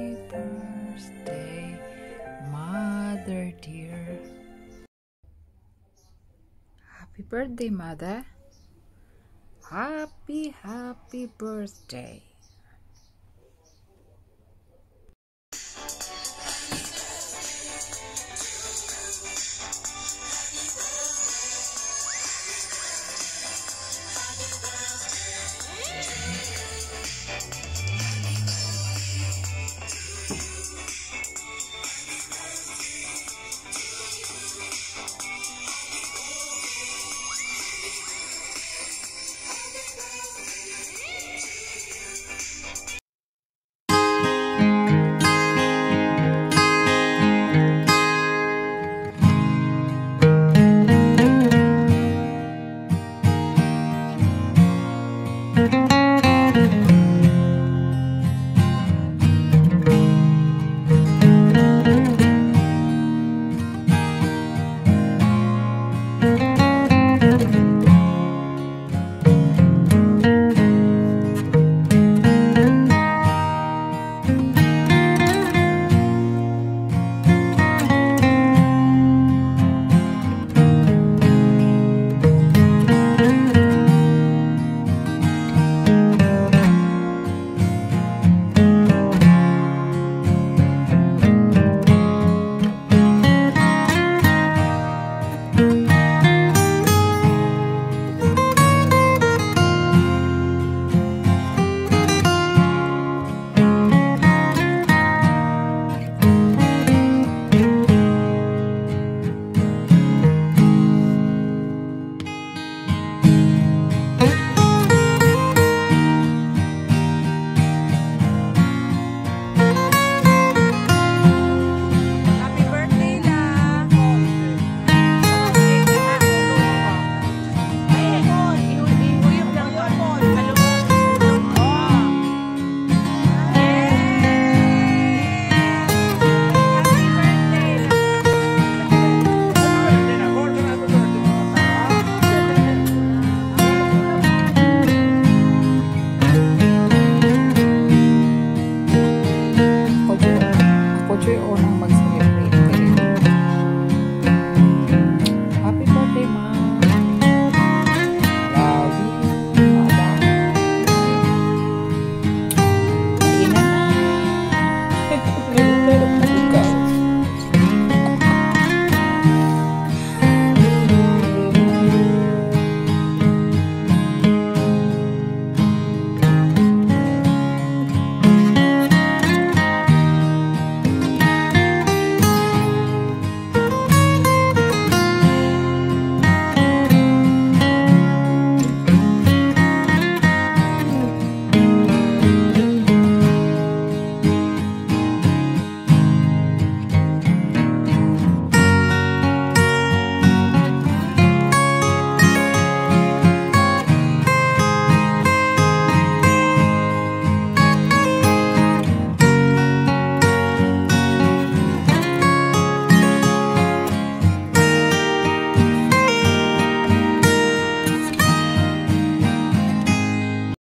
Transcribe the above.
Happy birthday, Mother dear. Happy birthday, Mother. Happy, happy birthday.